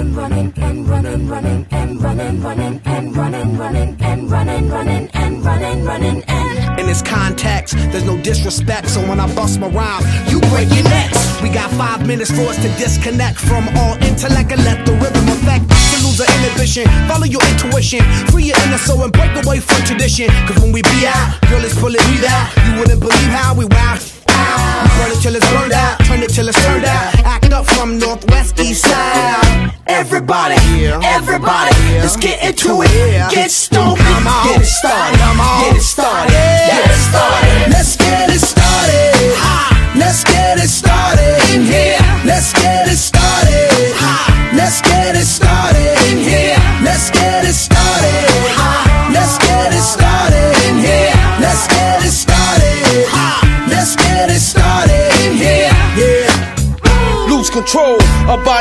Running, running, and running, running, and running, running, and running, running, and running, running, and running, running, and in this context. There's no disrespect, so when I bust my rhyme, you break your necks. We got five minutes for us to disconnect from all intellect and let the rhythm affect. Lose the inhibition, follow your intuition, free your inner soul and break away from tradition. Cause when we be out, girl, it's pulling me out. You wouldn't believe how we wow. Burn it till it's burned out, turn it till it's turned out. Act up from northwest, east side. Everybody, everybody, let's get into it. Get stoked, get it started, get it started, get it started. Let's get it started. Let's get it started. In here. Let's get it started. Let's get it started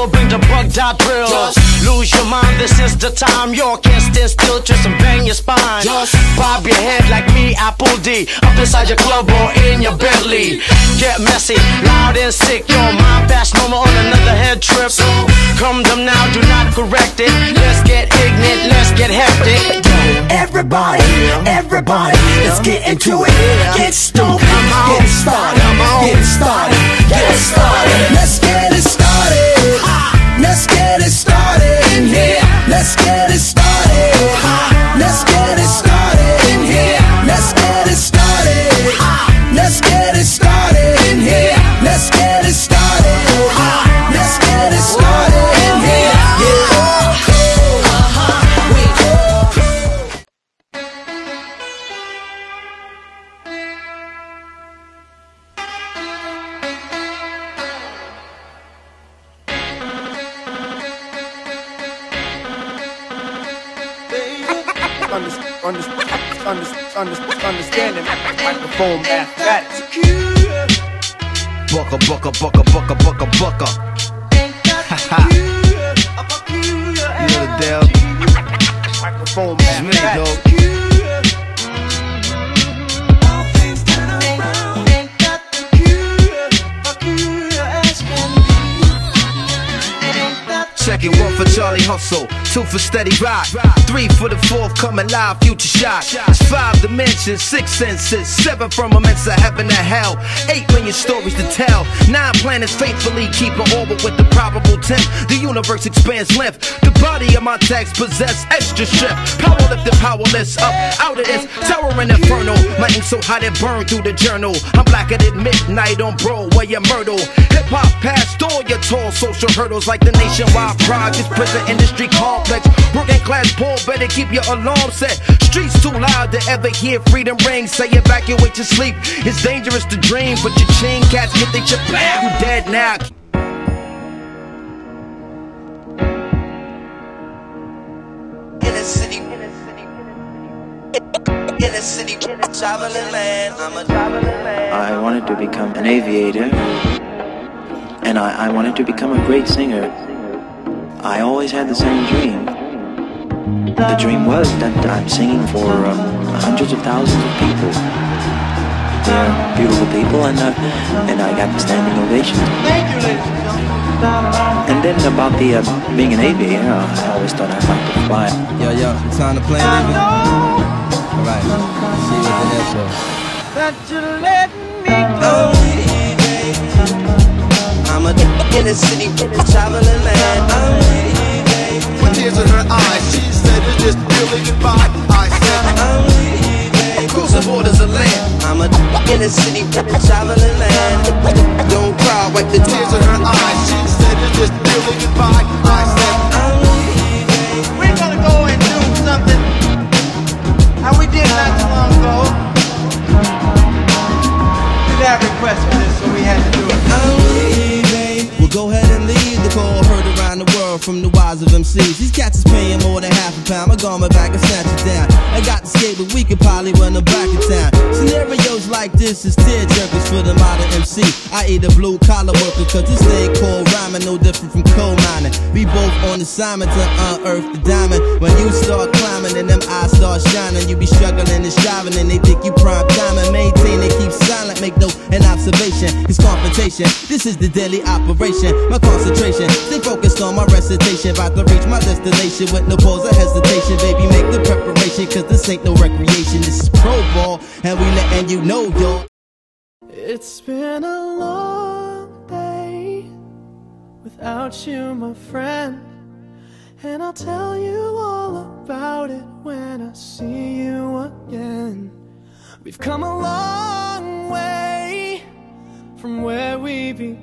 will bring the bug dot drill. Lose your mind, this is the time. You can't stand still, twist and bang your spine. Bob your head like me, Apple D. Up inside your club or in your Bentley. Get messy, loud and sick. Your mind fast, no more on another head trip. So Come them now, do not correct it. Let's get ignorant, let's get hectic. Everybody, everybody, let's get into it. Get stoked, get started, get started, get started. Let's get understanding microphone mathematics. Bucka, bucka, bucka, bucka, bucka, bucka. For Charlie Hustle, two for Steady Rock, three for the fourth coming live future shot. It's five dimensions, six senses, seven firmaments of heaven and hell, eight million stories to tell, nine planets faithfully keep an orbit with the probable tenth. The universe expands length. The body of my text possess extra strength. Power lifted, powerless, up out of this towering inferno. My ink so hot it burned through the journal. I'm blacker than midnight on Broadway and Myrtle. Hip hop past all your tall social hurdles like the nationwide projects. Prison industry call complex. Working class poor, better keep your alarm set. Streets too loud to ever hear freedom ring. Say evacuate your sleep. It's dangerous to dream, but your chain cats get they chip. You dead now. Inner city, inner city, traveling man. I'm a traveling man. I wanted to become an aviator, and I, I wanted to become a great singer. I always had the same dream. The dream was that I'm singing for um, hundreds of thousands of people. They're beautiful people, and uh, and I got the standing ovation. Thank you, ladies and then about the uh, being an aviator, I always thought I'd like to fly. Yo, yo, time to play, nigga. Alright, see you at the airport. That you let me go. Request for this, so we had to do it. We'll go ahead and leave the call heard around the world from the wise of MCs. These cats is paying more than half a pound. My garment back and snatch it down. I got the skate, but we could probably run them back in town. Scenarios like this is tear jerkers for the modern MC. I eat a blue collar worker, cause this thing called rhyming no different from coal mining. We both on assignment to unearth the diamond. When you start climbing and them eyes start shining, you be struggling and striving, and they think you prime time and maintain and keep silent. Make no observation. It's confrontation. This is the daily operation. My concentration, stay focused on my recitation. About to reach my destination with no pause or hesitation. Baby, make the preparation, cause this ain't no recreation. This is pro ball, and we letting you know, yo. It's been a long day without you, my friend. And I'll tell you all about it when I see you again. We've come a long way we